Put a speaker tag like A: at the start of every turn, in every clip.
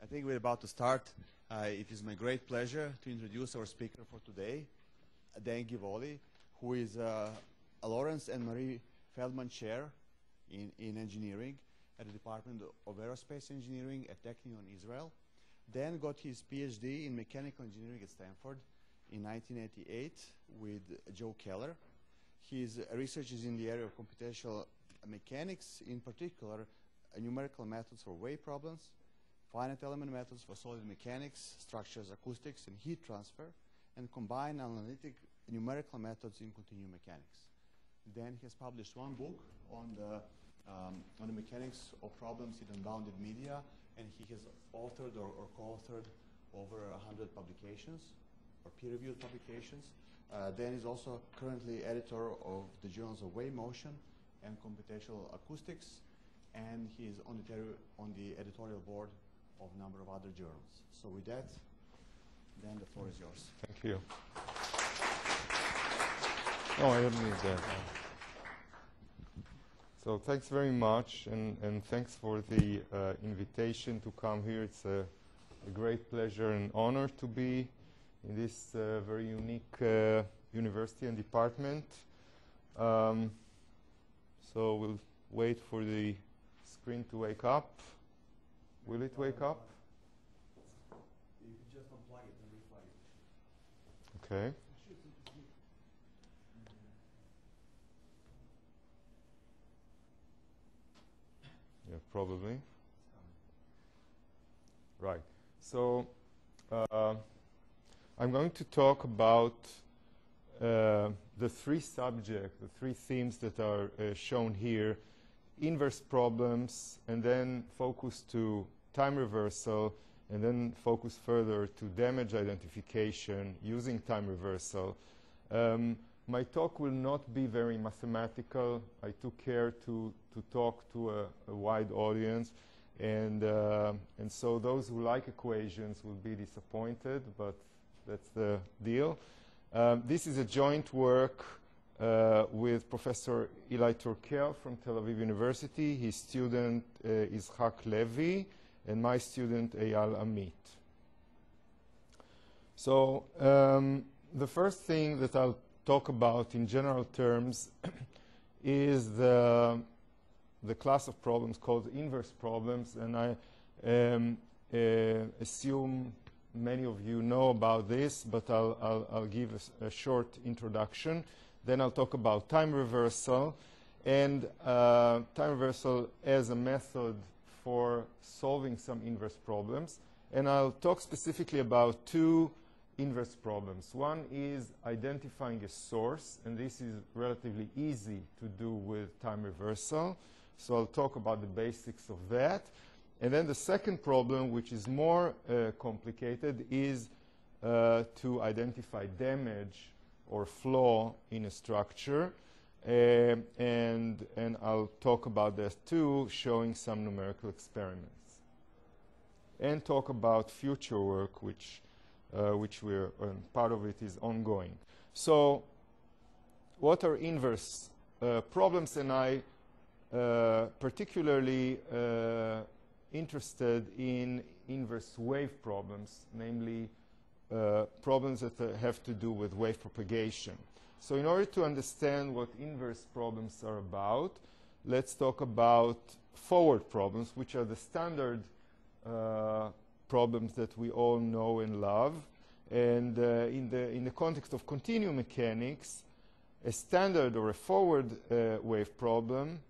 A: I think we're about to start. Uh, it is my great pleasure to introduce our speaker for today, Dan Givoli, who is uh, a Lawrence and Marie Feldman Chair in, in Engineering at the Department of Aerospace Engineering at Technion Israel. Dan got his PhD in Mechanical Engineering at Stanford in 1988 with Joe Keller. His research is in the area of computational mechanics, in particular, numerical methods for wave problems, finite element methods for solid mechanics, structures, acoustics, and heat transfer, and combined analytic numerical methods in continuum mechanics. Dan has published one book on the, um, on the mechanics of problems in unbounded media, and he has authored or, or co-authored over 100 publications or peer-reviewed publications. Uh, Dan is also currently editor of the journals of Wave Motion and Computational Acoustics, and he is on the, on the editorial board of number of other journals. So with that, then the floor is yours.
B: Thank you. No, I don't need that. So thanks very much, and, and thanks for the uh, invitation to come here. It's a, a, great pleasure and honor to be in this uh, very unique uh, university and department. Um, so we'll wait for the screen to wake up. Will it wake up?
A: You can just unplug it and reflag it.
B: Okay. Yeah, probably. Right. So uh, I'm going to talk about uh, the three subjects, the three themes that are uh, shown here, inverse problems, and then focus to time reversal, and then focus further to damage identification using time reversal. Um, my talk will not be very mathematical. I took care to, to talk to a, a wide audience. And, uh, and so those who like equations will be disappointed, but that's the deal. Um, this is a joint work uh, with Professor Eli Turkel from Tel Aviv University. His student uh, is Hak Levy, and my student Eyal Amit. So um, the first thing that I'll talk about in general terms is the, the class of problems called inverse problems, and I um, uh, assume many of you know about this, but I'll, I'll, I'll give a, a, short introduction. Then I'll talk about time reversal, and uh, time reversal as a method for solving some inverse problems. And I'll talk specifically about two inverse problems. One is identifying a source, and this is relatively easy to do with time reversal. So I'll talk about the basics of that. And then the second problem, which is more uh, complicated, is uh, to identify damage or flaw in a structure. Uh, and, and I'll talk about that too, showing some numerical experiments. And talk about future work, which uh, which we're, um, part of it is ongoing. So what are inverse uh, problems? And I uh, particularly uh, interested in inverse wave problems, namely uh, problems that have to do with wave propagation. So in order to understand what inverse problems are about, let's talk about forward problems, which are the standard problems that we all know and love. And uh, in, the, in the context of continuum mechanics, a standard or a forward uh, wave problem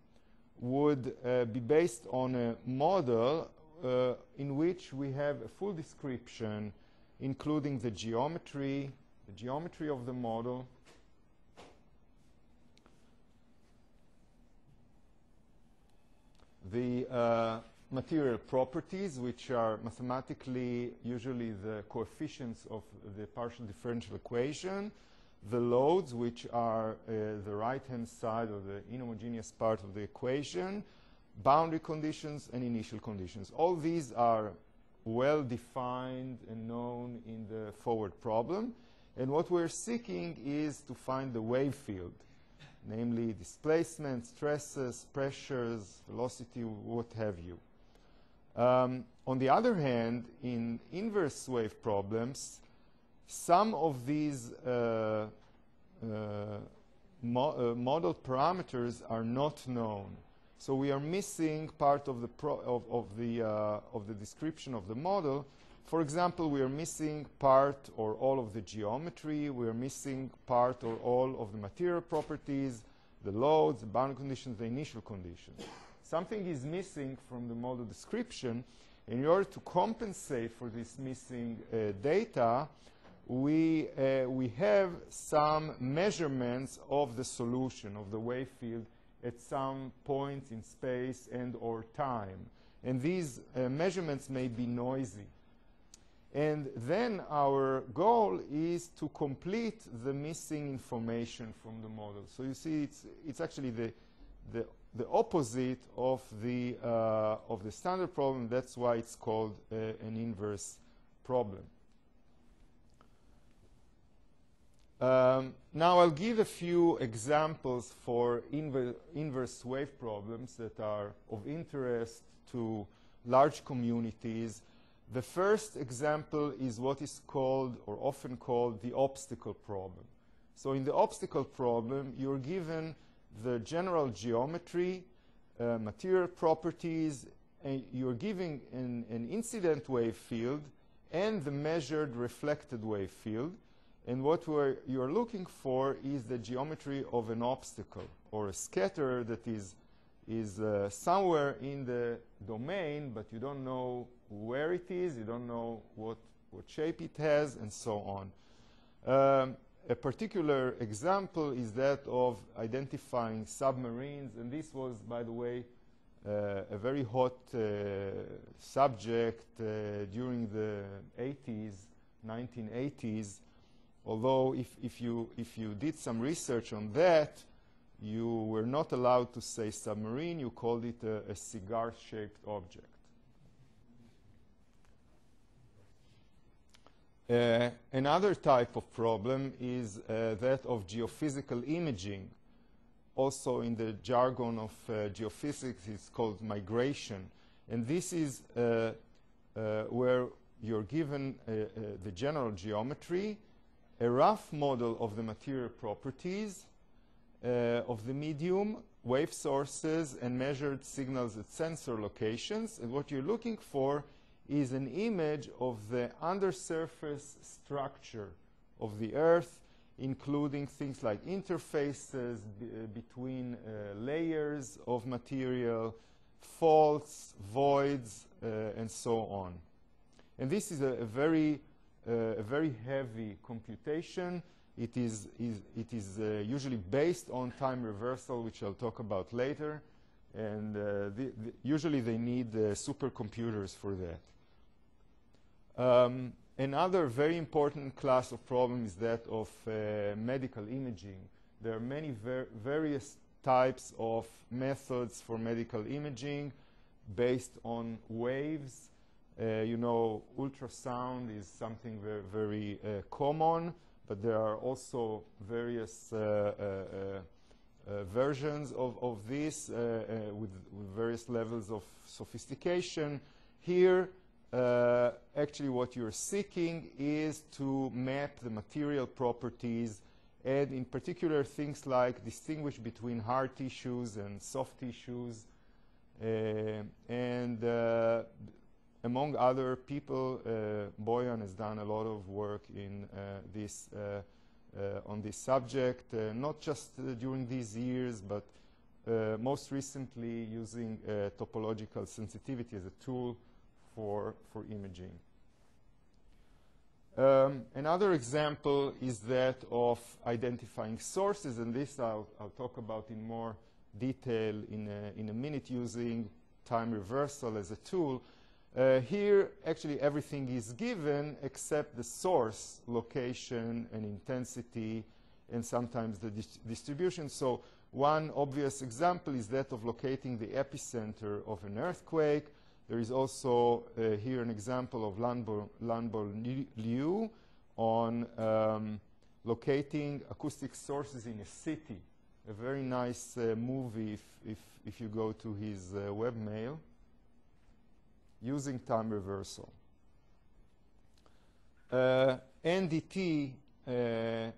B: would uh, be based on a model uh, in which we have a full description, including the geometry, the geometry of the model, the uh, material properties, which are mathematically usually the coefficients of the partial differential equation, the loads, which are uh, the right-hand side of the inhomogeneous part of the equation, boundary conditions, and initial conditions. All these are well defined and known in the forward problem. And what we're seeking is to find the wave field, namely displacement, stresses, pressures, velocity, what have you. Um, on the other hand, in inverse wave problems, some of these uh, uh, mo uh, model parameters are not known. So we are missing part of the, of, of, the, uh, of the description of the model. For example, we are missing part or all of the geometry. We are missing part or all of the material properties, the loads, the boundary conditions, the initial conditions. Something is missing from the model description. In order to compensate for this missing uh, data, we, uh, we have some measurements of the solution of the wave field at some points in space and or time. And these uh, measurements may be noisy. And then our goal is to complete the missing information from the model. So you see, it's, it's actually the, the, the opposite of the, uh, of the standard problem. That's why it's called uh, an inverse problem. Um, now I'll give a few examples for inver inverse wave problems that are of interest to large communities. The first example is what is called, or often called, the obstacle problem. So in the obstacle problem, you're given the general geometry, uh, material properties, and you're giving an, an incident wave field and the measured reflected wave field. And what you're looking for is the geometry of an obstacle or a scatter that is, is uh, somewhere in the domain, but you don't know where it is, you don't know what, what shape it has, and so on. Um, a particular example is that of identifying submarines, and this was, by the way, uh, a very hot uh, subject uh, during the 80s, 1980s, Although if, if, you, if you did some research on that, you were not allowed to say submarine. You called it a, a cigar-shaped object. Uh, another type of problem is uh, that of geophysical imaging. Also in the jargon of uh, geophysics, it's called migration. And this is uh, uh, where you're given the general geometry, a rough model of the material properties of the medium, wave sources, and measured signals at sensor locations. And what you're looking for is an image of the undersurface structure of the Earth, including things like interfaces uh, between uh, layers of material, faults, voids, uh, and so on. And this is a, a very a very heavy computation. It is, is it is uh, usually based on time reversal, which I'll talk about later. And uh, the, the usually they need uh, supercomputers for that. Um, another very important class of problem is that of uh, medical imaging. There are many ver various types of methods for medical imaging based on waves uh, you know, ultrasound is something very, very uh, common, but there are also various uh, versions of, of this with, with, various levels of sophistication. Here, uh, actually what you're seeking is to map the material properties and in particular things like distinguish between hard tissues and soft tissues uh, and uh, among other people, uh, Bojan has done a lot of work in uh, this, on this subject, not just during these years, but most recently using topological sensitivity as a tool for, for imaging. Um, another example is that of identifying sources, and this I'll, I'll talk about in more detail in a, in a minute using time reversal as a tool. Uh, here, actually, everything is given except the source, location, and intensity, and sometimes the dis distribution. So one obvious example is that of locating the epicenter of an earthquake. There is also uh, here an example of Lanbo Liu on um, locating acoustic sources in a city. A very nice uh, movie if, if, if, you go to his uh, webmail. using time reversal. Uh, NDT, uh,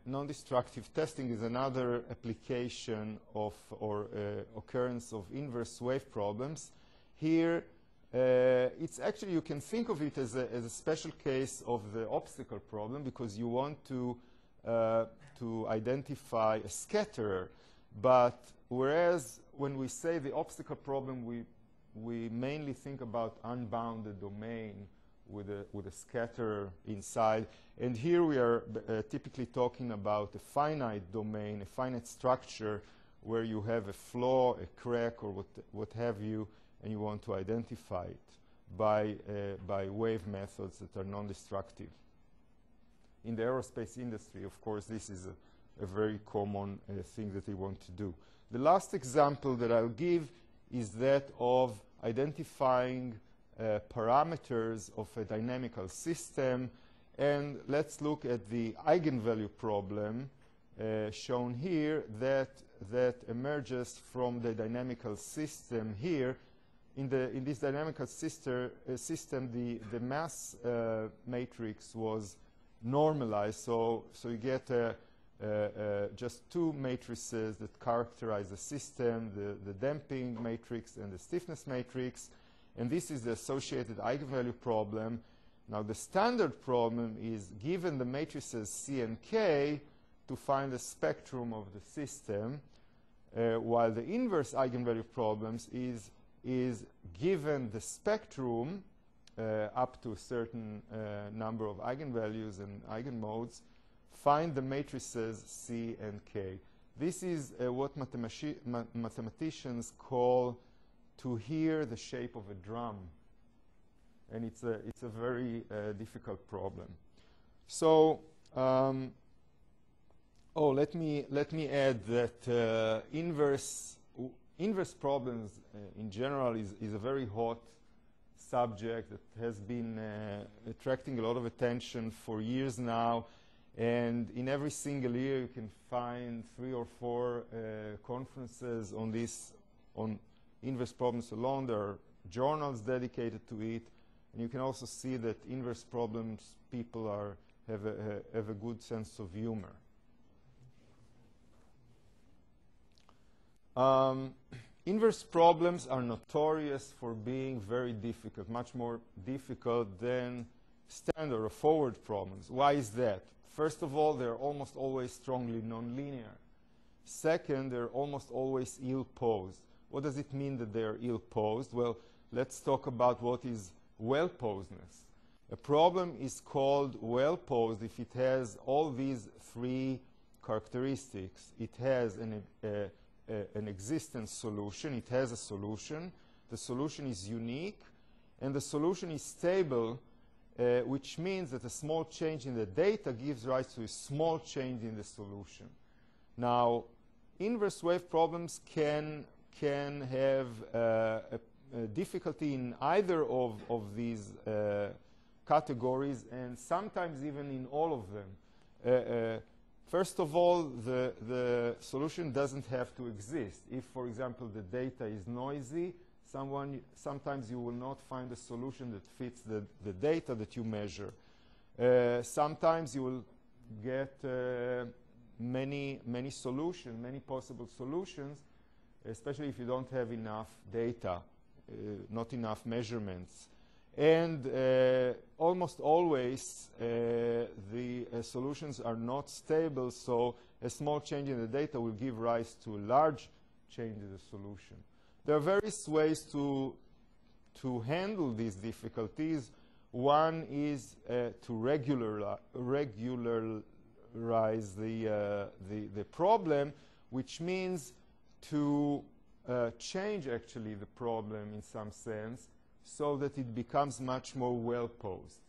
B: non-destructive testing, is another application of or uh, occurrence of inverse wave problems. Here, it's actually, you can think of it as a, as a special case of the obstacle problem because you want to, uh, to identify a scatterer. But whereas when we say the obstacle problem, we, we mainly think about unbounded domain with a, with a scatterer inside. And here we are uh, typically talking about a finite domain, a finite structure where you have a flaw, a crack, or what, what have you, and you want to identify it by, uh, by wave methods that are non-destructive. In the aerospace industry, of course, this is a, a very common uh, thing that they want to do. The last example that I'll give is that of identifying uh, parameters of a dynamical system. And let's look at the eigenvalue problem uh, shown here that, that emerges from the dynamical system here in, the, in this dynamical sister, uh, system, the, the mass uh, matrix was normalized. So, so you get uh, uh, uh, just two matrices that characterize the system, the, the damping matrix and the stiffness matrix. And this is the associated eigenvalue problem. Now, the standard problem is given the matrices C and K to find the spectrum of the system, uh, while the inverse eigenvalue problems is is given the spectrum uh, up to a certain uh, number of eigenvalues and eigenmodes, find the matrices C and K. This is uh, what mathemati ma mathematicians call to hear the shape of a drum. And it's a, it's a very uh, difficult problem. So, um, oh, let me, let me add that uh, inverse inverse problems uh, in general is, is a very hot subject that has been uh, attracting a lot of attention for years now. And in every single year, you can find three or four uh, conferences on this, on inverse problems alone. There are journals dedicated to it. And you can also see that inverse problems people are, have, a, have a good sense of humor. Um, inverse problems are notorious for being very difficult, much more difficult than standard or forward problems. Why is that? First of all, they're almost always strongly nonlinear. Second, they're almost always ill-posed. What does it mean that they're ill-posed? Well, let's talk about what is well-posedness. A problem is called well-posed if it has all these three characteristics. It has an, uh, an existence solution. It has a solution. The solution is unique, and the solution is stable, uh, which means that a small change in the data gives rise to a small change in the solution. Now, inverse wave problems can, can have uh, a, a, difficulty in either of, of these uh, categories, and sometimes even in all of them. First of all, the, the solution doesn't have to exist. If, for example, the data is noisy, someone, sometimes you will not find a solution that fits the, the data that you measure. Uh, sometimes you will get uh, many, many solutions, many possible solutions, especially if you don't have enough data, uh, not enough measurements. And uh, almost always uh, the uh, solutions are not stable, so a small change in the data will give rise to a large change in the solution. There are various ways to, to handle these difficulties. One is uh, to regular, regularize the, uh, the, the problem, which means to uh, change actually the problem in some sense so that it becomes much more well-posed.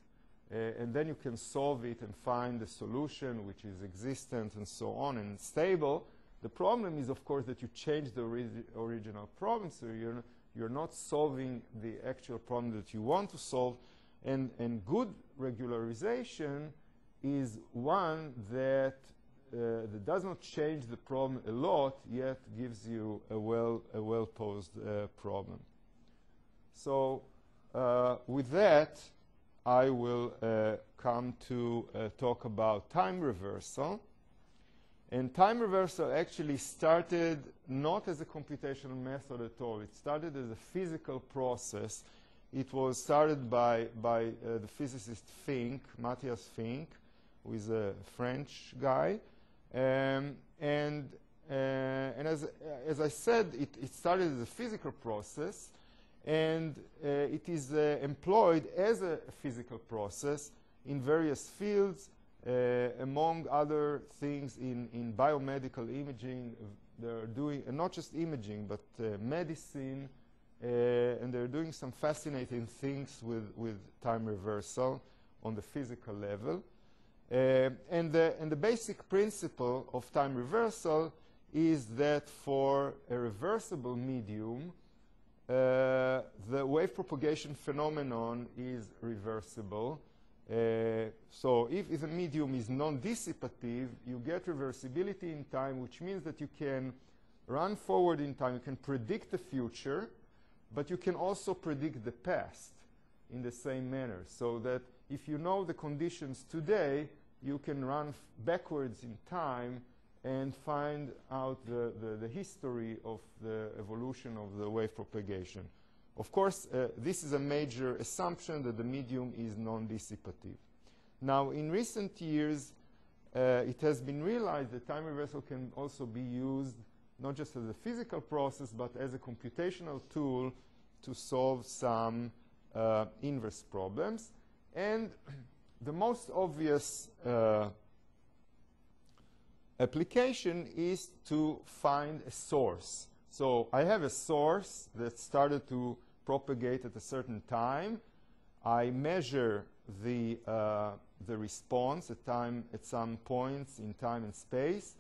B: Uh, and then you can solve it and find a solution which is existent and so on and stable. The problem is, of course, that you change the ori original problem, so you're, you're not solving the actual problem that you want to solve. And, and good regularization is one that, uh, that does not change the problem a lot, yet gives you a well, a well-posed uh, problem. So uh, with that, I will uh, come to uh, talk about time reversal. And time reversal actually started not as a computational method at all. It started as a physical process. It was started by, by uh, the physicist Fink, Mathias Fink, who is a French guy. Um, and, uh, and as, as I said, it, it started as a physical process and uh, it is uh, employed as a physical process in various fields, uh, among other things in, in biomedical imaging. They're doing not just imaging, but medicine, and they're doing some fascinating things with, with time reversal on the physical level. Uh, and, the, and the basic principle of time reversal is that for a reversible medium, uh, the wave propagation phenomenon is reversible. Uh, so if, a medium is non-dissipative, you get reversibility in time, which means that you can run forward in time. You can predict the future, but you can also predict the past in the same manner. So that if you know the conditions today, you can run backwards in time and find out the, the, the, history of the evolution of the wave propagation. Of course, uh, this is a major assumption that the medium is non-dissipative. Now, in recent years, uh, it has been realized that time reversal can also be used not just as a physical process, but as a computational tool to solve some uh, inverse problems. And the most obvious uh, application is to find a source. So I have a source that started to propagate at a certain time. I measure the, uh, the response at, time, at some points in time and space.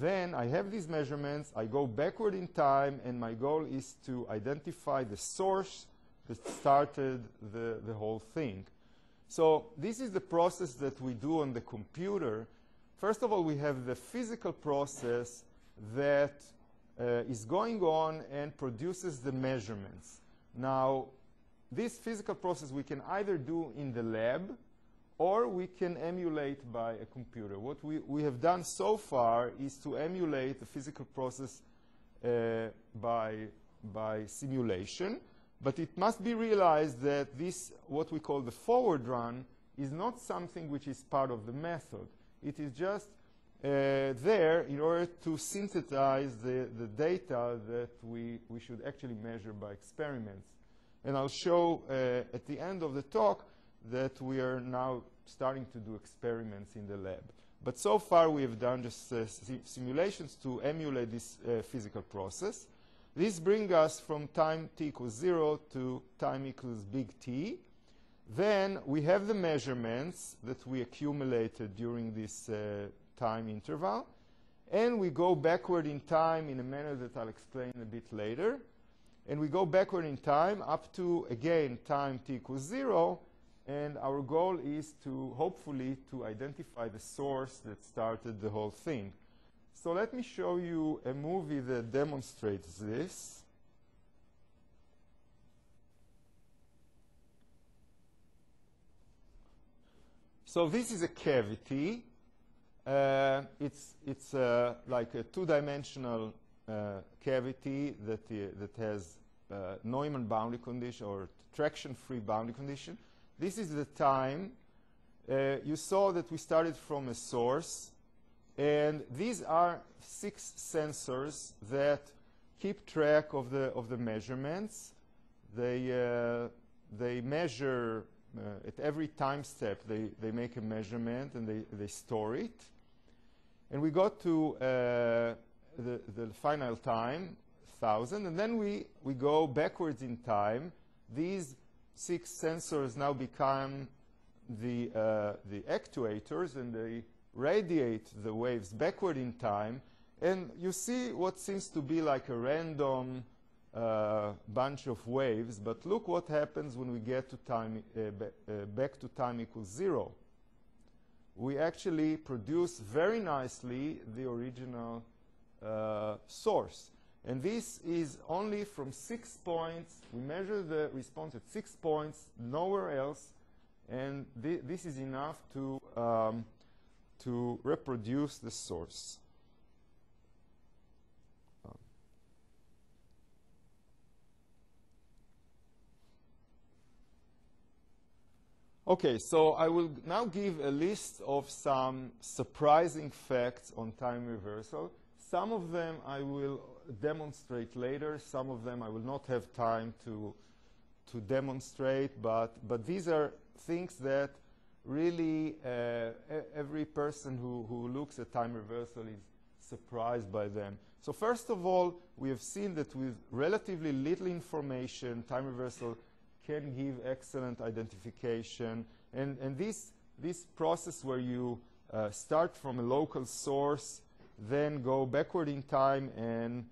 B: Then I have these measurements, I go backward in time, and my goal is to identify the source that started the, the whole thing. So this is the process that we do on the computer First of all, we have the physical process that uh, is going on and produces the measurements. Now, this physical process we can either do in the lab or we can emulate by a computer. What we, we have done so far is to emulate the physical process uh, by, by simulation. But it must be realized that this, what we call the forward run, is not something which is part of the method. It is just uh, there in order to synthesize the, the data that we, we should actually measure by experiments. And I'll show uh, at the end of the talk that we are now starting to do experiments in the lab. But so far we have done just uh, simulations to emulate this uh, physical process. This brings us from time t equals 0 to time equals big T. Then we have the measurements that we accumulated during this uh, time interval. And we go backward in time in a manner that I'll explain a bit later. And we go backward in time up to, again, time t equals 0. And our goal is to, hopefully, to identify the source that started the whole thing. So let me show you a movie that demonstrates this. So this is a cavity. Uh, it's it's uh, like a two-dimensional uh, cavity that, uh, that has uh, Neumann boundary condition or traction-free boundary condition. This is the time. Uh, you saw that we started from a source. And these are six sensors that keep track of the, of the measurements. They, they measure uh, at every time step, they, they make a measurement and they, they store it. And we got to uh, the, the final time, 1,000, and then we, we go backwards in time. These six sensors now become the, uh, the actuators, and they radiate the waves backward in time. And you see what seems to be like a random uh, bunch of waves, but look what happens when we get to time, uh, uh, back to time equals zero. We actually produce very nicely the original uh, source. And this is only from six points. We measure the response at six points, nowhere else. And thi this is enough to, um, to reproduce the source. Okay, so I will now give a list of some surprising facts on time reversal. Some of them I will demonstrate later. Some of them I will not have time to, to demonstrate, but, but these are things that really uh, every person who, who looks at time reversal is surprised by them. So first of all, we have seen that with relatively little information, time reversal can give excellent identification. And, and this, this process where you uh, start from a local source, then go backward in time and,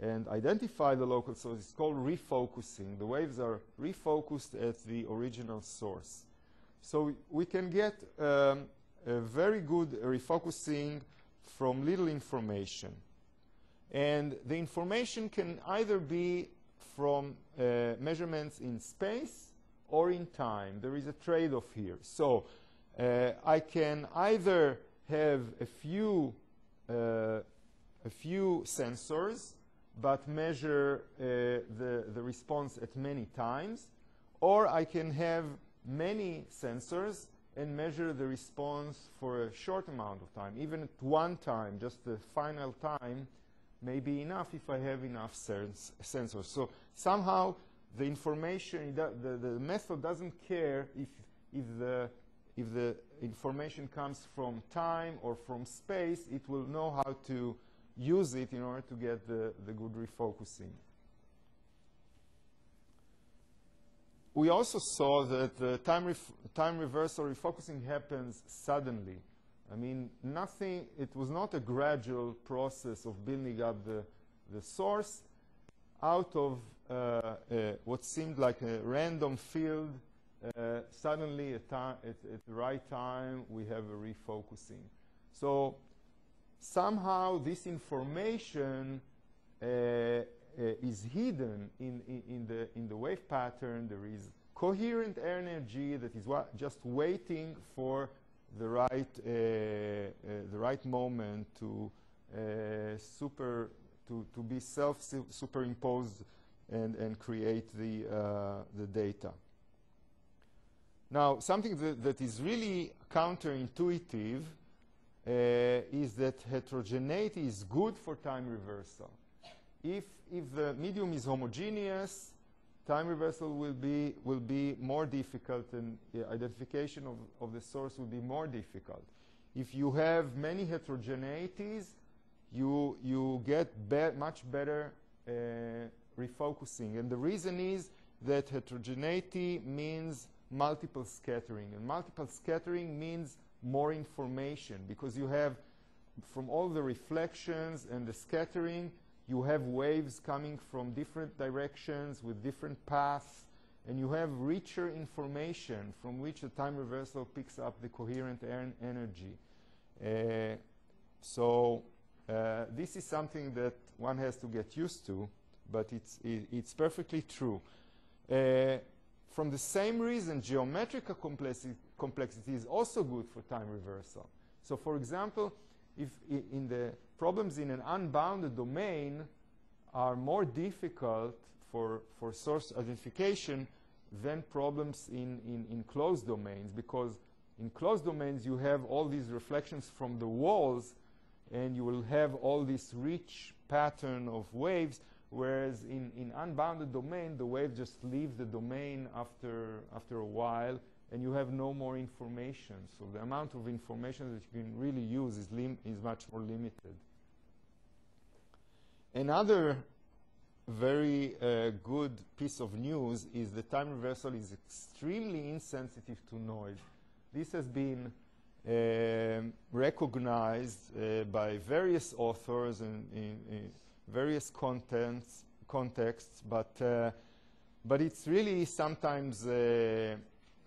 B: and identify the local source, it's called refocusing. The waves are refocused at the original source. So we can get um, a very good refocusing from little information. And the information can either be from uh, measurements in space or in time. There is a trade-off here. So uh, I can either have a few, uh, a few sensors but measure uh, the, the response at many times, or I can have many sensors and measure the response for a short amount of time. Even at one time, just the final time, may be enough if I have enough sens sensors. So somehow the information, the, the method doesn't care if, if, the, if the information comes from time or from space, it will know how to use it in order to get the, the good refocusing. We also saw that the time, time reversal refocusing happens suddenly. I mean, nothing, it was not a gradual process of building up the, the source out of uh, uh, what seemed like a random field. Uh, suddenly, at, at, at, the right time, we have a refocusing. So somehow this information uh, uh, is hidden in, in, in, the, in the wave pattern. There is coherent energy that is just waiting for the right, uh, uh, the right moment to uh, super, to, to be self-superimposed and, and create the, the data. Now, something that, that is really counterintuitive uh, is that heterogeneity is good for time reversal. If, if the medium is homogeneous, time reversal will be, will be more difficult and identification of, of the source will be more difficult. If you have many heterogeneities, you, you get be much better uh, refocusing. And the reason is that heterogeneity means multiple scattering. And multiple scattering means more information because you have, from all the reflections and the scattering, you have waves coming from different directions with different paths, and you have richer information from which the time reversal picks up the coherent energy. Uh, so uh, this is something that one has to get used to, but it's, it, it's perfectly true. Uh, from the same reason, geometrical complexi complexity is also good for time reversal. So for example, if in the problems in an unbounded domain are more difficult for, for source identification than problems in, in, in closed domains because in closed domains you have all these reflections from the walls and you will have all this rich pattern of waves whereas in, in unbounded domain the wave just leaves the domain after, after a while and you have no more information. So the amount of information that you can really use is, is much more limited. Another very uh, good piece of news is the time reversal is extremely insensitive to noise. This has been uh, recognized uh, by various authors in, in, in various contents, contexts, but, uh, but it's really sometimes uh,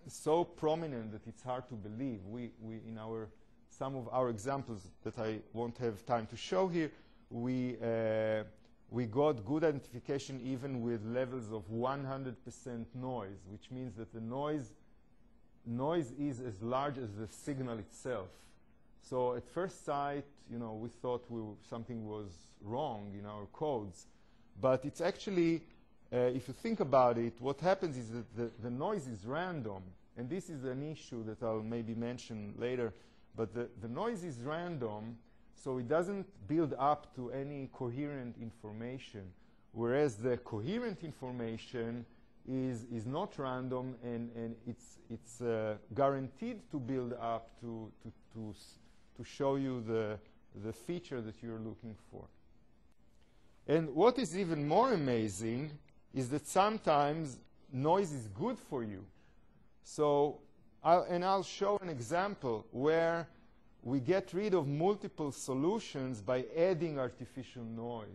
B: so prominent that it's hard to believe. We, we, in our, some of our examples that I won't have time to show here, we, uh, we got good identification even with levels of 100% noise, which means that the noise, noise is as large as the signal itself. So at first sight, you know, we thought we something was wrong in our codes. But it's actually, uh, if you think about it, what happens is that the, the noise is random. And this is an issue that I'll maybe mention later. But the, the noise is random, so it doesn't build up to any coherent information. Whereas the coherent information is, is not random and, and it's, it's uh, guaranteed to build up to, to, to, to show you the, the feature that you're looking for. And what is even more amazing is that sometimes noise is good for you. So, I'll, and I'll show an example where we get rid of multiple solutions by adding artificial noise.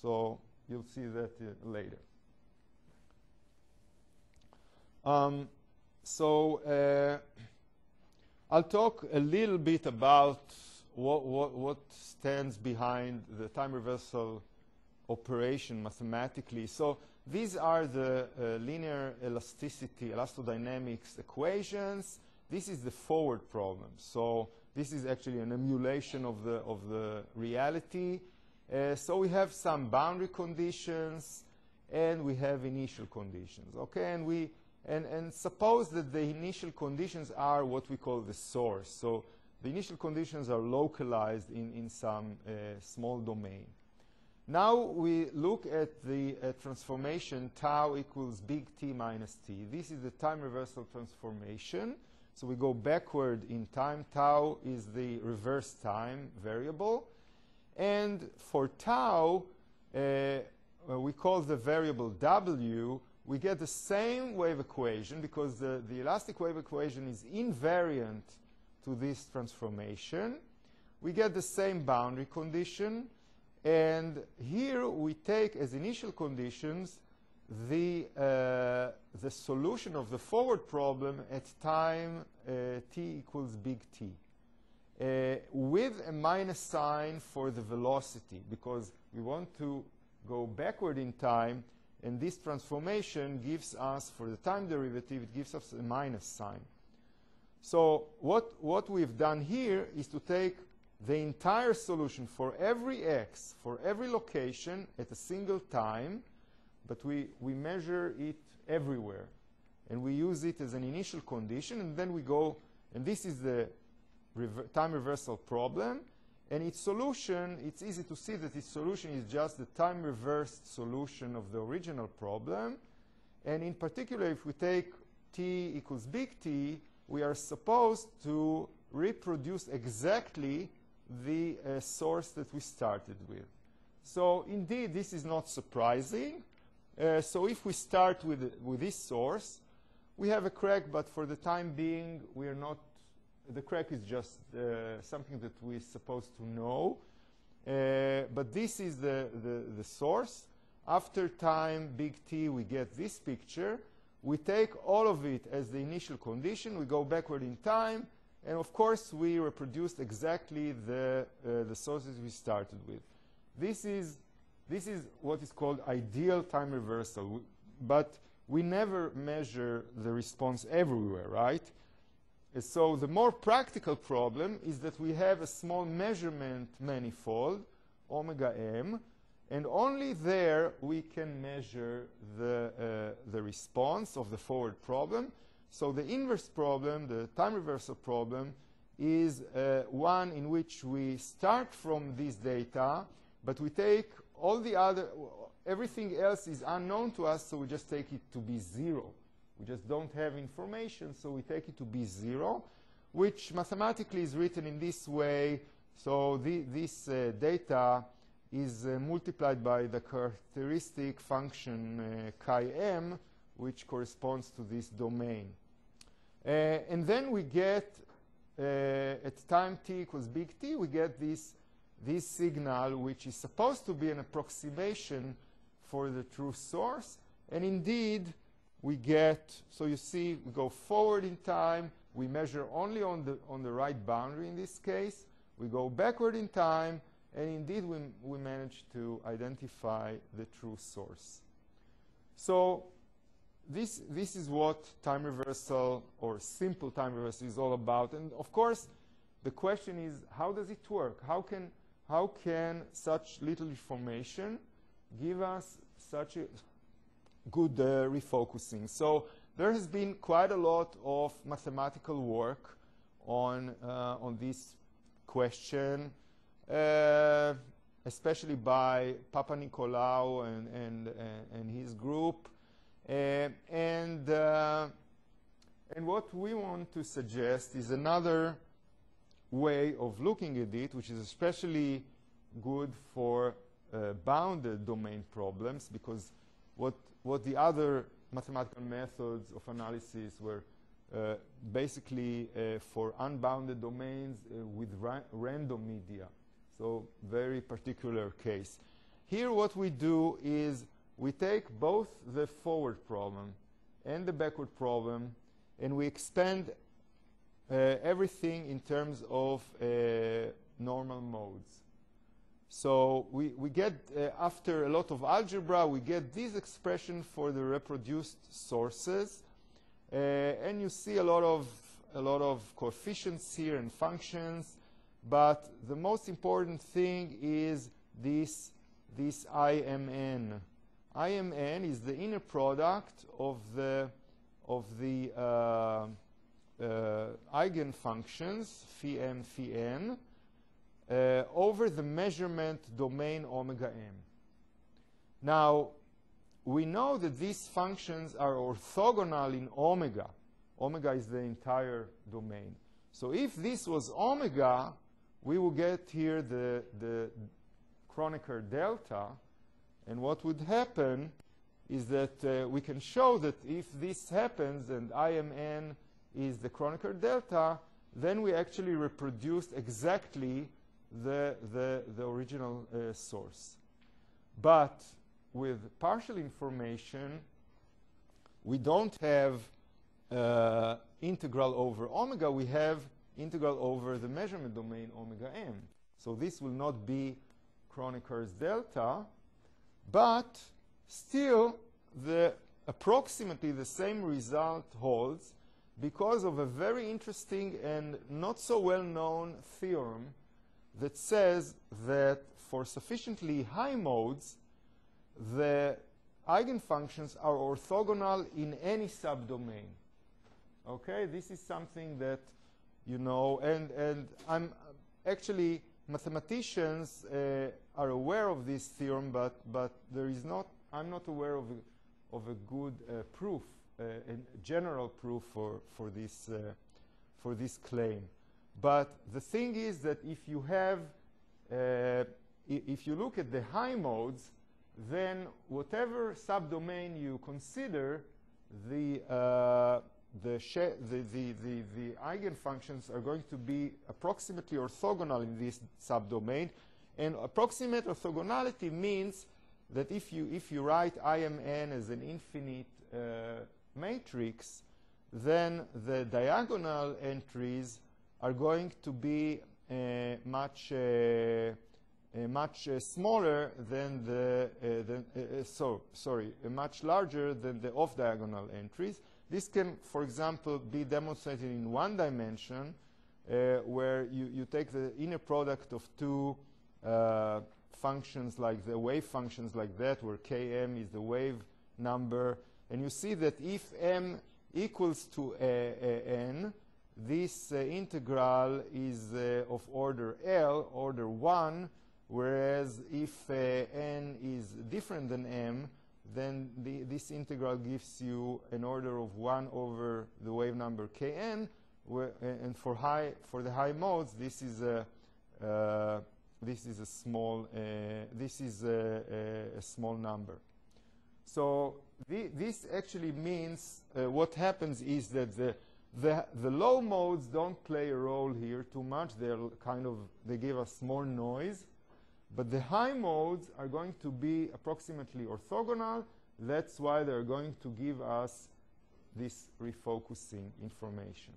B: So you'll see that uh, later. Um, so uh, I'll talk a little bit about what, what, what stands behind the time reversal operation mathematically. So these are the uh, linear elasticity, elastodynamics equations. This is the forward problem. So this is actually an emulation of the, of the reality. Uh, so we have some boundary conditions and we have initial conditions, okay? And, we, and, and suppose that the initial conditions are what we call the source. So the initial conditions are localized in, in some uh, small domain. Now we look at the uh, transformation tau equals big T minus T. This is the time reversal transformation. So we go backward in time. Tau is the reverse time variable. And for tau, uh, we call the variable W. We get the same wave equation because the, the elastic wave equation is invariant to this transformation. We get the same boundary condition. And here we take as initial conditions the, uh, the solution of the forward problem at time uh, t equals big T uh, with a minus sign for the velocity because we want to go backward in time and this transformation gives us, for the time derivative, it gives us a minus sign. So what, what we've done here is to take the entire solution for every x, for every location at a single time, but we, we measure it everywhere. And we use it as an initial condition, and then we go, and this is the rever time reversal problem. And its solution, it's easy to see that its solution is just the time reversed solution of the original problem. And in particular, if we take t equals big T, we are supposed to reproduce exactly the uh, source that we started with. So indeed, this is not surprising. Uh, so if we start with, with this source, we have a crack, but for the time being, we are not, the crack is just uh, something that we're supposed to know. Uh, but this is the, the, the, source. After time, big T, we get this picture. We take all of it as the initial condition. We go backward in time. And of course, we reproduced exactly the, uh, the sources we started with. This is this is what is called ideal time reversal. But we never measure the response everywhere, right? So the more practical problem is that we have a small measurement manifold, omega m, and only there we can measure the, uh, the response of the forward problem. So the inverse problem, the time reversal problem, is uh, one in which we start from this data, but we take all the other, everything else is unknown to us, so we just take it to be zero. We just don't have information, so we take it to be zero, which mathematically is written in this way. So the, this uh, data is uh, multiplied by the characteristic function uh, chi m, which corresponds to this domain. Uh, and then we get, uh, at time t equals big T, we get this this signal, which is supposed to be an approximation for the true source. And indeed, we get, so you see, we go forward in time. We measure only on the, on the right boundary in this case. We go backward in time. and indeed we, we managed to identify the true source. So this, this is what time reversal or simple time reversal is all about. And of course, the question is, how does it work? How can, how can such little information give us such a good uh, refocusing? So there has been quite a lot of mathematical work on, uh, on this question, uh, especially by Papanicolaou and, and, and his group. Uh, and, uh, and what we want to suggest is another way of looking at it, which is especially good for uh, bounded domain problems, because what, what the other mathematical methods of analysis were uh, basically uh, for unbounded domains uh, with ra random media. So very particular case. Here what we do is we take both the forward problem and the backward problem and we expand uh, everything in terms of uh, normal modes. So we, we get, uh, after a lot of algebra, we get this expression for the reproduced sources. Uh, and you see a lot of, a lot of coefficients here and functions. But the most important thing is this, this IMN. IMN is the inner product of the, of the uh, uh, eigenfunctions, phi m, phi n, uh, over the measurement domain omega m. Now, we know that these functions are orthogonal in omega. Omega is the entire domain. So if this was omega, we will get here the, the Kronecker delta, and what would happen is that uh, we can show that if this happens and IMN is the Kronecker delta, then we actually reproduced exactly the, the, the original uh, source. But with partial information, we don't have uh, integral over omega, we have integral over the measurement domain omega m. So this will not be Kronecker's delta, but still the approximately the same result holds because of a very interesting and not so well known theorem that says that for sufficiently high modes, the eigenfunctions are orthogonal in any subdomain. Okay, this is something that you know, and and I'm actually mathematicians uh, are aware of this theorem, but but there is not. I'm not aware of a, of a good uh, proof, uh, a general proof for for this uh, for this claim. But the thing is that if you have, uh, if you look at the high modes, then whatever subdomain you consider, the, uh, the, the, the, the, eigenfunctions are going to be approximately orthogonal in this subdomain. And approximate orthogonality means that if you, if you write IMN as an infinite uh, matrix, then the diagonal entries are going to be uh, much uh, uh, much smaller than the, the so sorry much larger than the off diagonal entries. This can, for example, be demonstrated in one dimension, where you, you take the inner product of two functions like the wave functions like that, where km is the wave number, and you see that if m equals to n, this uh, integral is uh, of order L, order 1, whereas if uh, n is different than m, then the, this integral gives you an order of 1 over the wave number kn, and for, high, for the high modes, this is a, uh, this is a small, uh, this is a, a, a, small number. So the, this actually means uh, what happens is that the the, the low modes don't play a role here too much. They're kind of, they give us more noise. But the high modes are going to be approximately orthogonal. That's why they're going to give us this refocusing information.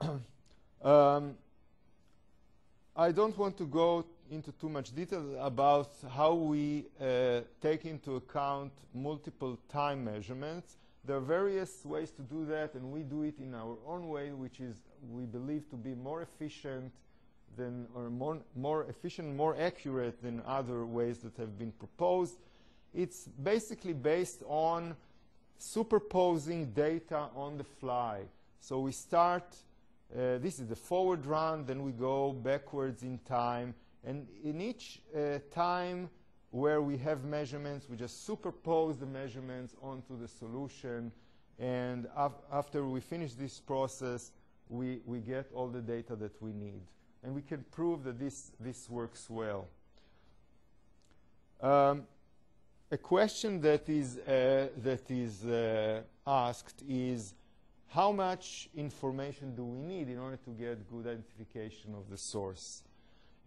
B: um, I don't want to go into too much detail about how we uh, take into account multiple time measurements. There are various ways to do that, and we do it in our own way, which is we believe to be more efficient than, or more, more efficient, more accurate than other ways that have been proposed. It's basically based on superposing data on the fly. So we start, uh, this is the forward run, then we go backwards in time, and in each uh, time where we have measurements, we just superpose the measurements onto the solution. And af after we finish this process, we, we get all the data that we need. And we can prove that this, this works well. Um, a question that is, uh, that is uh, asked is, how much information do we need in order to get good identification of the source?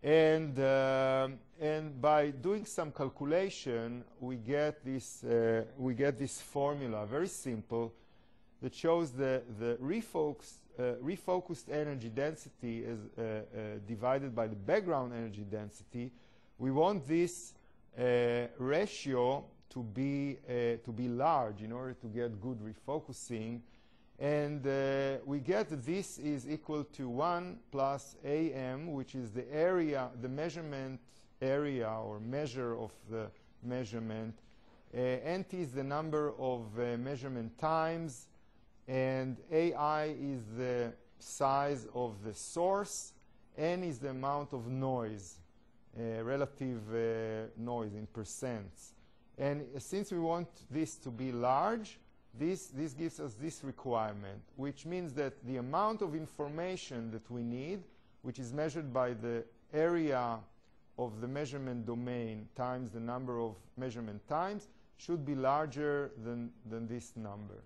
B: And, uh, and by doing some calculation, we get this, uh, we get this formula, very simple, that shows the, the refocused, uh, refocused energy density is uh, uh, divided by the background energy density. We want this uh, ratio to be, to be large in order to get good refocusing. And uh, we get this is equal to 1 plus AM, which is the area, the measurement area or measure of the measurement. Uh, NT is the number of uh, measurement times, and AI is the size of the source, N is the amount of noise, uh, relative uh, noise in percents. And since we want this to be large, this, this gives us this requirement, which means that the amount of information that we need, which is measured by the area of the measurement domain times the number of measurement times, should be larger than, than this number.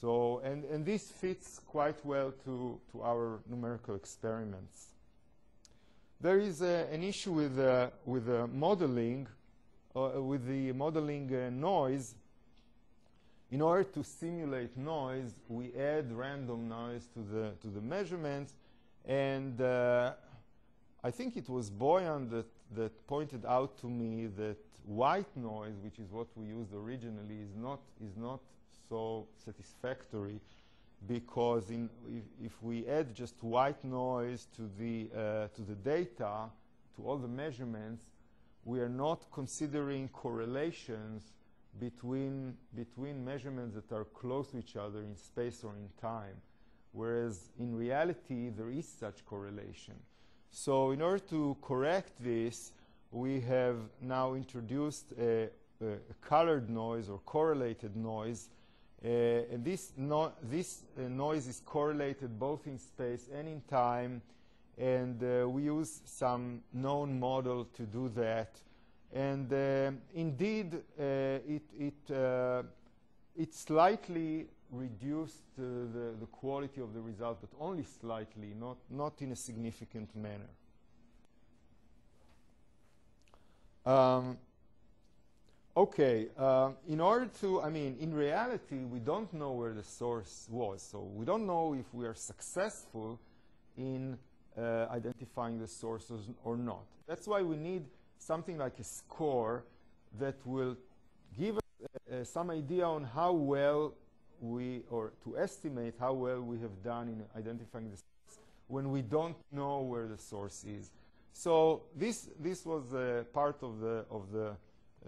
B: So, and, and this fits quite well to, to our numerical experiments. There is an issue with, uh, with uh, modeling, uh, with the modeling uh, noise, in order to simulate noise, we add random noise to the, to the measurements. And I think it was Bojan that, that pointed out to me that white noise, which is what we used originally, is not, is not so satisfactory because in, if, if, we add just white noise to the, uh, to the data, to all the measurements, we are not considering correlations between, between measurements that are close to each other in space or in time, whereas in reality there is such correlation. So in order to correct this, we have now introduced a, a, colored noise or correlated noise, this, no, this uh, noise is correlated both in space and in time, and uh, we use some known model to do that. And uh, indeed, uh, it, it, uh, it slightly reduced the, the quality of the result, but only slightly, not, not in a significant manner. Um, okay, uh, in order to, I mean, in reality, we don't know where the source was. So we don't know if we are successful in uh, identifying the sources or not. That's why we need something like a score that will give us uh, some idea on how well we, or to estimate how well we have done in identifying the source when we don't know where the source is. So this, this was uh, part of the, of the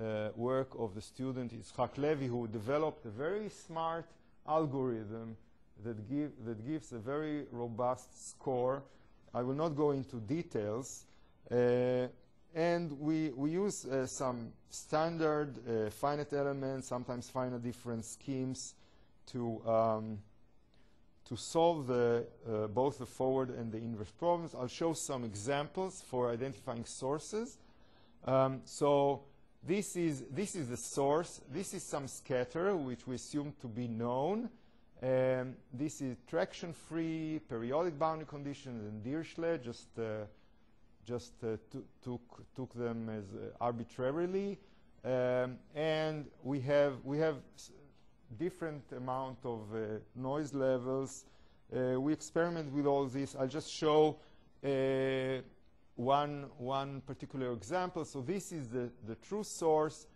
B: uh, work of the student Itzhak Levy, who developed a very smart algorithm that, give, that gives a very robust score. I will not go into details. Uh, and we, we use uh, some standard uh, finite elements, sometimes finite difference schemes to, um, to solve the, uh, both the forward and the inverse problems. I'll show some examples for identifying sources. Um, so this is, this is the source. This is some scatter, which we assume to be known. Um, this is traction-free, periodic boundary conditions, and Dirichlet, just uh, just uh, took, took them as uh, arbitrarily. Um, and we have, we have different amount of uh, noise levels. we experiment with all this. I'll just show one, one particular example. So this is the, the true source.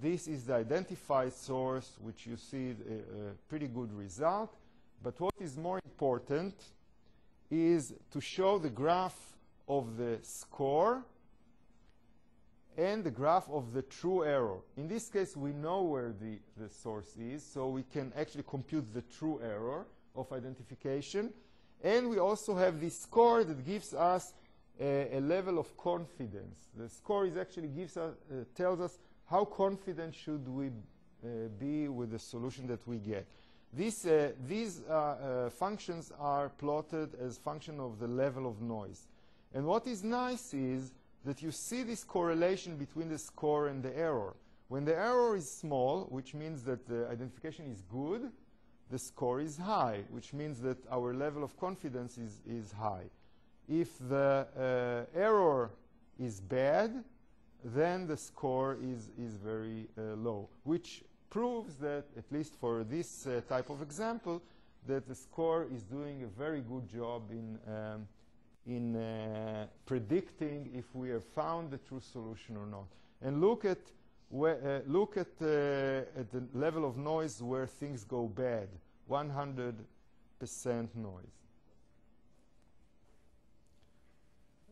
B: This is the identified source, which you see a, a pretty good result. But what is more important is to show the graph of the score and the graph of the true error. In this case, we know where the, the source is, so we can actually compute the true error of identification. And we also have this score that gives us a, a level of confidence. The score is actually gives us, uh, tells us how confident should we uh, be with the solution that we get. These, uh, these uh, functions are plotted as function of the level of noise. And what is nice is that you see this correlation between the score and the error. When the error is small, which means that the identification is good, the score is high, which means that our level of confidence is, is high. If the uh, error is bad, then the score is, is very uh, low, which proves that, at least for this uh, type of example, that the score is doing a very good job in um, in uh, predicting if we have found the true solution or not. And look at, uh, look at, uh, at the level of noise where things go bad, 100% noise.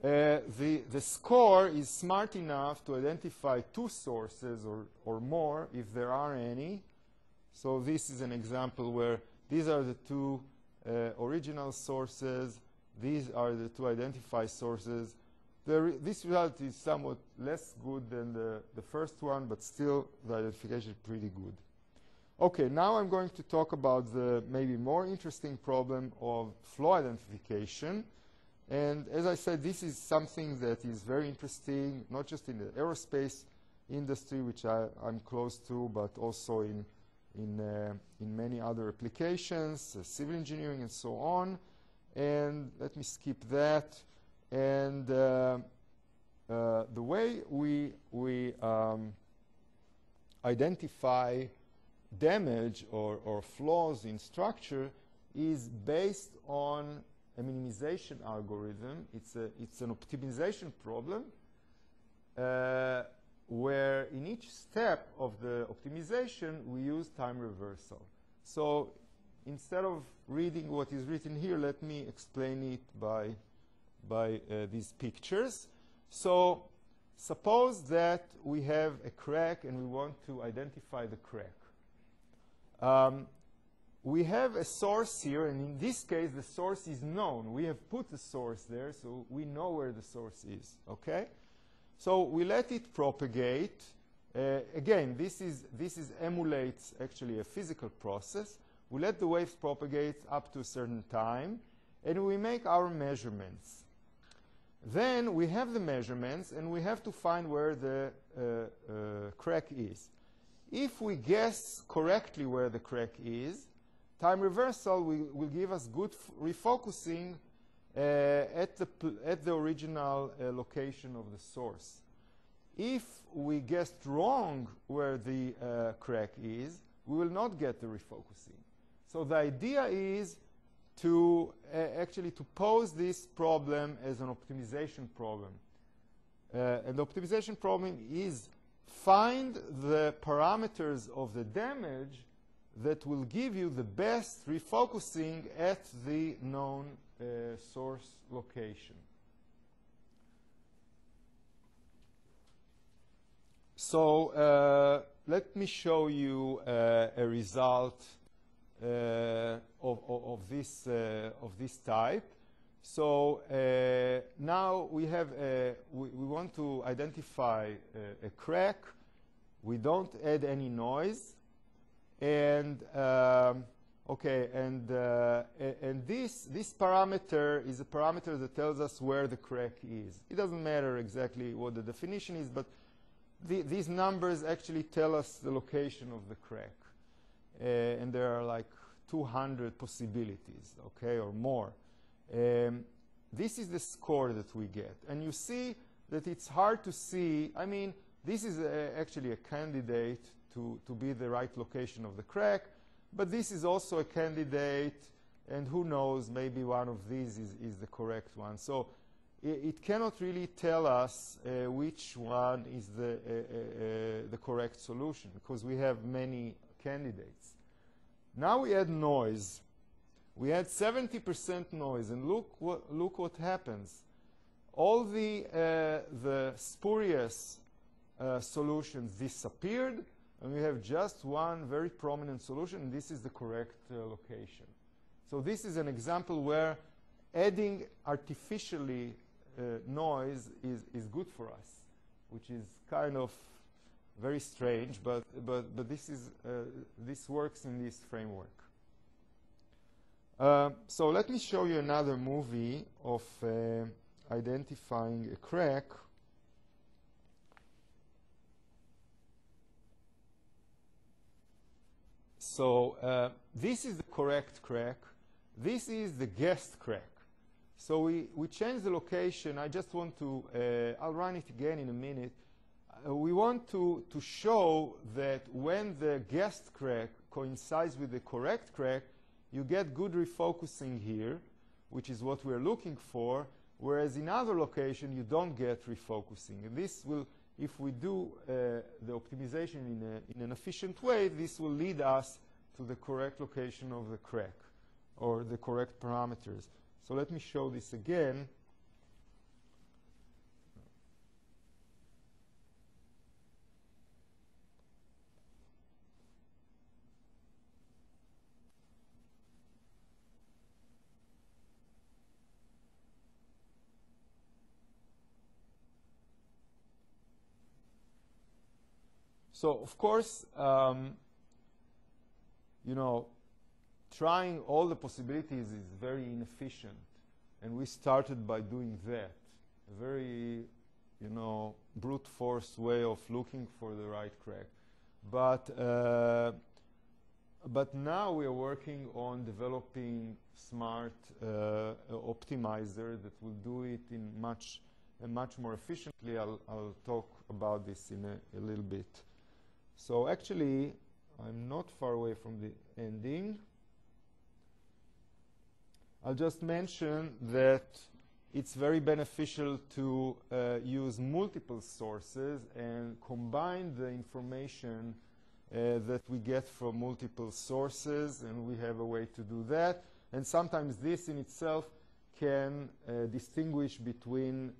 B: Uh, the, the score is smart enough to identify two sources or, or more if there are any. So this is an example where these are the two uh, original sources these are the two identified sources. This result is somewhat less good than the, the first one, but still the identification is pretty good. Okay, now I'm going to talk about the maybe more interesting problem of flaw identification. And as I said, this is something that is very interesting, not just in the aerospace industry, which I, am close to, but also in, in, uh, in many other applications, uh, civil engineering and so on. And let me skip that. And uh, uh, the way we, we um, identify damage or, or flaws in structure is based on a minimization algorithm. It's, a, it's an optimization problem uh, where in each step of the optimization we use time reversal. So instead of reading what is written here, let me explain it by, by uh, these pictures. So suppose that we have a crack and we want to identify the crack. Um, we have a source here, and in this case, the source is known. We have put the source there, so we know where the source is, okay? So we let it propagate. Uh, again, this, is, this is emulates actually a physical process. We let the waves propagate up to a certain time, and we make our measurements. Then we have the measurements, and we have to find where the uh, uh, crack is. If we guess correctly where the crack is, time reversal will, will give us good refocusing uh, at, the at the original uh, location of the source. If we guessed wrong where the uh, crack is, we will not get the refocusing. So the idea is to uh, actually to pose this problem as an optimization problem. Uh, and the optimization problem is find the parameters of the damage that will give you the best refocusing at the known uh, source location. So uh, let me show you uh, a result uh, of, of, this, uh, of this type. So uh, now we have a, we, we, want to identify a, a, crack. We don't add any noise, and um, okay, and uh, and this this parameter is a parameter that tells us where the crack is. It doesn't matter exactly what the definition is, but the, these numbers actually tell us the location of the crack. Uh, and there are like 200 possibilities, okay, or more. Um, this is the score that we get. And you see that it's hard to see. I mean, this is a, actually a candidate to, to be the right location of the crack, but this is also a candidate, and who knows, maybe one of these is, is the correct one. So it, it cannot really tell us uh, which one is the, uh, uh, uh, the correct solution because we have many candidates. Now we add noise. We had 70% noise, and look what, look what happens. All the, uh, the spurious uh, solutions disappeared, and we have just one very prominent solution, and this is the correct uh, location. So this is an example where adding artificially uh, noise is, is good for us, which is kind of very strange, but, but, but this, is, uh, this works in this framework. Uh, so let me show you another movie of uh, identifying a crack. So uh, this is the correct crack. This is the guessed crack. So we, we change the location. I just want to, uh, I'll run it again in a minute. Uh, we want to, to show that when the guessed crack coincides with the correct crack, you get good refocusing here, which is what we're looking for, whereas in other location you don't get refocusing. And this will, if we do uh, the optimization in, a, in an efficient way, this will lead us to the correct location of the crack or the correct parameters. So let me show this again. So, of course, um, you know, trying all the possibilities is very inefficient. And we started by doing that. A very, you know, brute force way of looking for the right crack. But, uh, but now we are working on developing smart uh, optimizer that will do it in much, uh, much more efficiently. I'll, I'll talk about this in a, a little bit. So actually, I'm not far away from the ending. I'll just mention that it's very beneficial to uh, use multiple sources and combine the information uh, that we get from multiple sources, and we have a way to do that. And sometimes this in itself can uh, distinguish between,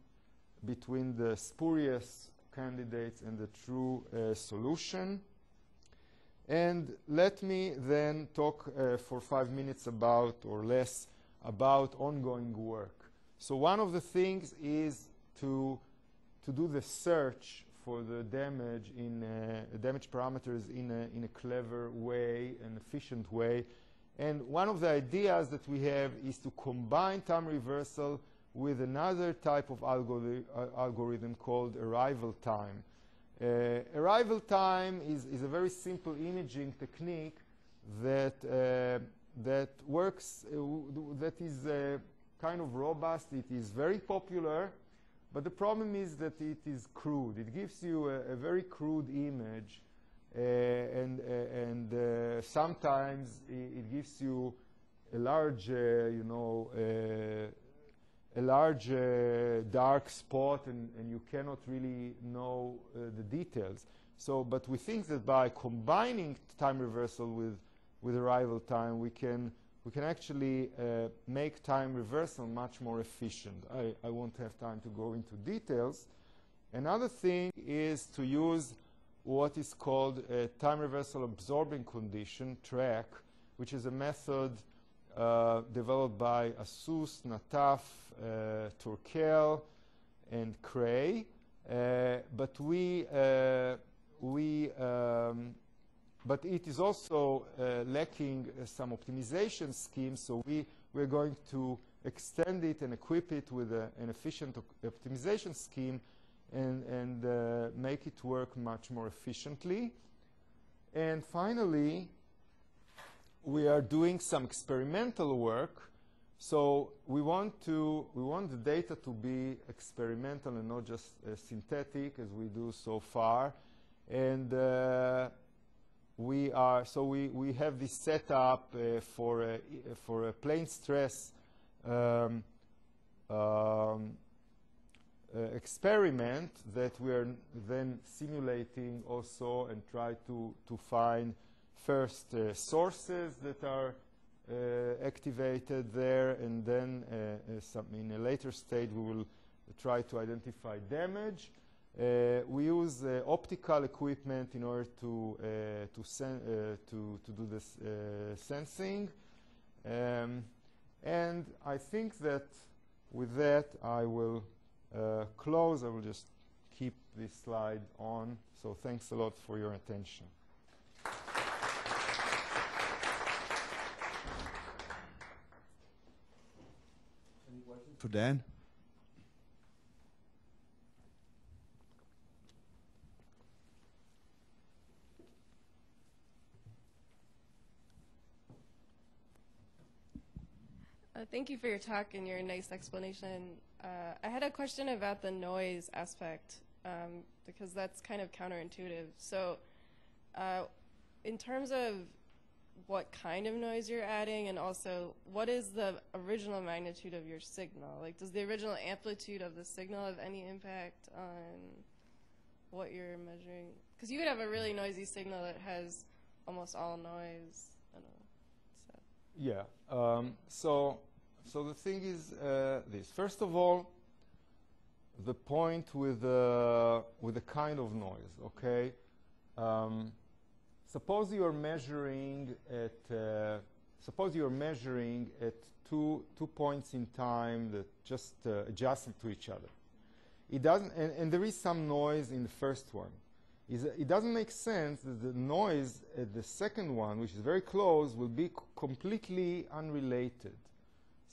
B: between the spurious candidates and the true uh, solution. And let me then talk uh, for five minutes about, or less, about ongoing work. So one of the things is to, to do the search for the damage in uh, damage parameters in a, in a clever way, an efficient way. And one of the ideas that we have is to combine time reversal with another type of algori uh, algorithm called arrival time. Uh, arrival time is, is a very simple imaging technique that uh, that works, uh, that is uh, kind of robust. It is very popular, but the problem is that it is crude. It gives you a, a very crude image, uh, and and sometimes it, it, gives you a large, you know a large uh, dark spot and, and, you cannot really know uh, the details. So, but we think that by combining time reversal with with arrival time, we can, we can actually uh, make time reversal much more efficient. I, I won't have time to go into details. Another thing is to use what is called a time reversal absorbing condition, TRAC, which is a method uh, developed by Assous, Nataf, uh, Turkel, and Kray. Uh, but we, uh, we um, but it is also uh, lacking some optimization schemes, so we, we're going to extend it and equip it with a, an efficient optimization scheme and, and make it work much more efficiently. And finally, we are doing some experimental work. So we want to we want the data to be experimental and not just uh, synthetic as we do so far. And uh, we are so we, we have this setup uh, for a, for a plane stress um, um, uh, experiment that we are then simulating also and try to, to find first uh, sources that are uh, activated there and then uh, in a later stage we will try to identify damage. Uh, we use uh, optical equipment in order to uh, to, to to do this sensing, um, and I think that with that I will close. I will just keep this slide on. So thanks a lot for your attention.
A: For Dan?
C: Uh, thank you for your talk and your nice explanation. Uh, I had a question about the noise aspect um, because that's kind of counterintuitive. So, uh, in terms of what kind of noise you're adding, and also what is the original magnitude of your signal? Like, does the original amplitude of the signal have any impact on what you're measuring? Because you could have a really noisy signal that has almost all noise. So.
B: Yeah. Um, so so the thing is uh, this. First of all, the point with the, with the kind of noise, okay? Um, suppose you're measuring at, uh, suppose you're measuring at two, two points in time that just uh, to each other. It doesn't, and, and, there is some noise in the first one. Is it doesn't make sense that the noise at the second one, which is very close, will be completely unrelated.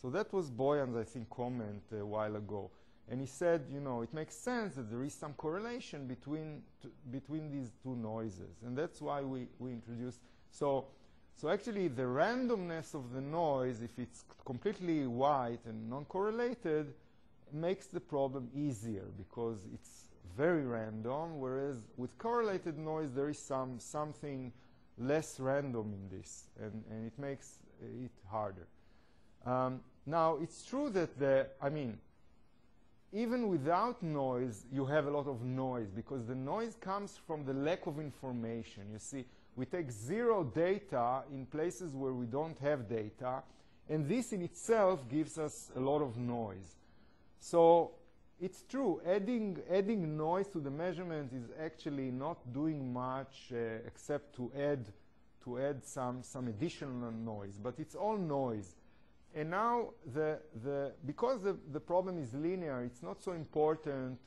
B: So that was Bojan's, I think, comment a while ago. And he said, you know, it makes sense that there is some correlation between, between these two noises. And that's why we, we introduced. So, so actually, the randomness of the noise, if it's completely white and non-correlated, makes the problem easier because it's very random, whereas with correlated noise, there is some something less random in this, and, and it makes it harder. Um, now, it's true that the, I mean, even without noise, you have a lot of noise because the noise comes from the lack of information. You see, we take zero data in places where we don't have data, and this in itself gives us a lot of noise. So it's true, adding, adding noise to the measurement is actually not doing much uh, except to add, to add some, some additional noise, but it's all noise. And now, the, the, because the, the problem is linear, it's not so important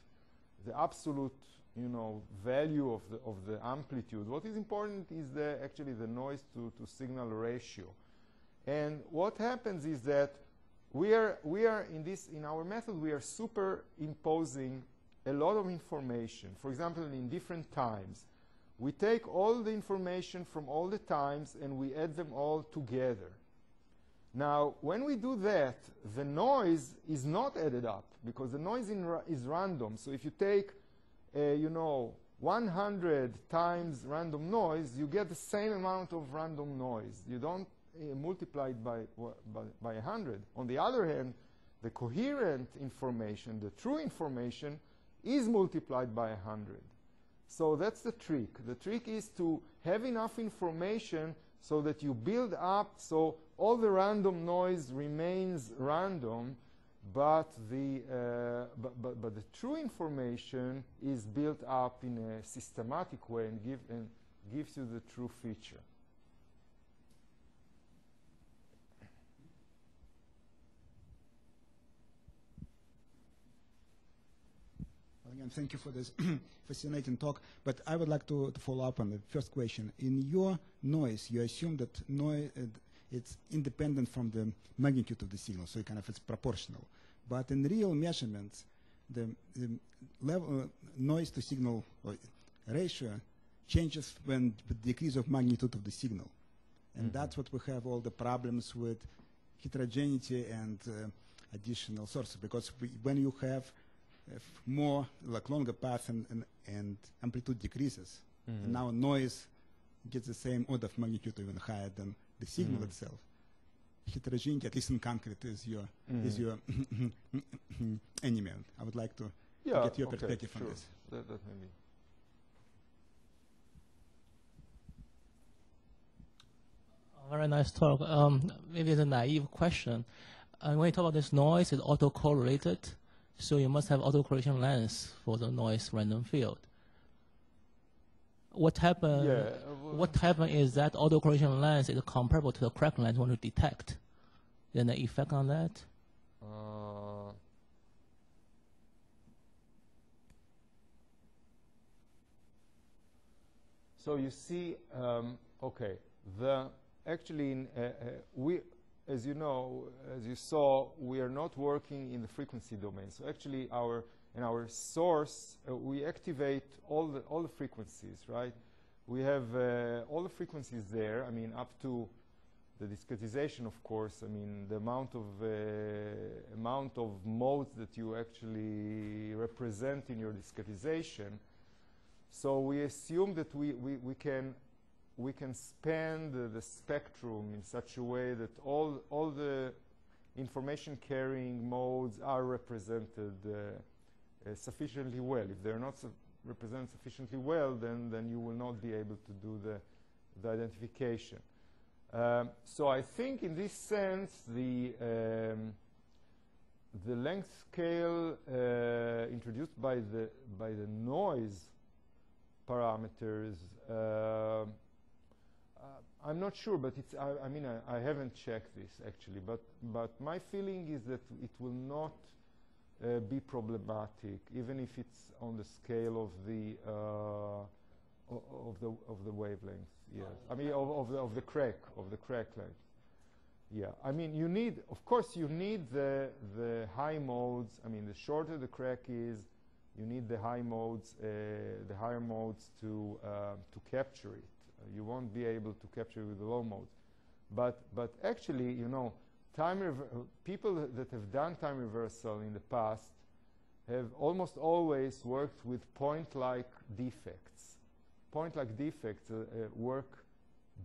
B: the absolute you know, value of the, of the amplitude. What is important is the, actually the noise to, to signal ratio. And what happens is that we are, we are in this, in our method, we are superimposing a lot of information. For example, in different times. We take all the information from all the times and we add them all together. Now, when we do that, the noise is not added up because the noise ra is random. So if you take, uh, you know, 100 times random noise, you get the same amount of random noise. You don't uh, multiply it by, by, by 100. On the other hand, the coherent information, the true information, is multiplied by 100. So that's the trick. The trick is to have enough information so that you build up so all the random noise remains random, but the, uh, but, but, but, the true information is built up in a systematic way and, give, and gives you the true feature.
D: Again, thank you for this fascinating talk. But I would like to, to, follow up on the first question. In your noise, you assume that noise, uh, it's independent from the magnitude of the signal, so it kind of it's proportional. But in real measurements, the, the level, uh, noise to signal ratio changes when the decrease of magnitude of the signal. And mm -hmm. that's what we have all the problems with heterogeneity and uh, additional sources. Because we, when you have uh, more, like longer path and, and, and amplitude decreases, mm -hmm. and now noise gets the same order of magnitude, even higher than the signal mm. itself. Heterogeneity, at least in concrete, is your mm. is your enemy. I would like to
B: Yeah,
D: get your
B: okay,
D: perspective on this.
B: That, that may be.
E: Very nice talk. Um, maybe it's a naive question. Uh, when you talk about this noise, it's autocorrelated, so you must have autocorrelation length for the noise random field. What happen?
B: yeah.
E: What happen is that autocorrelation length is comparable to the crack length you want to detect. Then the effect on that.
B: Uh, so you see, um, okay, the actually in, uh, uh, we, as you know, as you saw, we are not working in the frequency domain. So actually, our in our source, uh, we activate all the all the frequencies, right? We have uh, all the frequencies there. I mean, up to the discretization, of course, I mean, the amount of, uh, amount of modes that you actually represent in your discretization. So we assume that we, we, we, can, we can span the, the spectrum in such a way that all, all the information carrying modes are represented uh, uh, sufficiently well. If they're not su- represented sufficiently well, then, then you will not be able to do the, the identification. Um, so I think in this sense, the, um, the length scale uh, introduced by the, by the noise parameters, uh, uh, I'm not sure, but it's, I, I mean, I, I haven't checked this actually, but, but my feeling is that it will not uh, be problematic, even if it's on the scale of the, uh, of the, of the wavelength. Yes, I mean of, of the of the crack of the crack length. Yeah, I mean you need, of course, you need the the high modes. I mean, the shorter the crack is, you need the high modes, uh, the higher modes to uh, to capture it. You won't be able to capture it with the low modes. But but actually, you know, time people that- have done time reversal in the past have almost always worked with point-like defects point-like defects uh, uh, work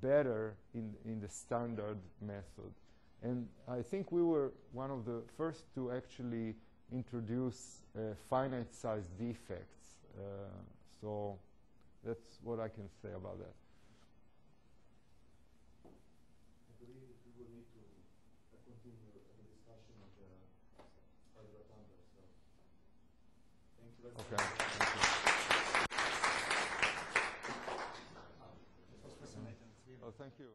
B: better in, in the standard method. And I think we were one of the first to actually introduce uh, finite-sized defects. Uh, so that's what I can say about that.
F: I believe we will need to uh, continue the discussion of the further Rotunda, so. Thank you very much.
B: Okay. Thank. Oh, thank you.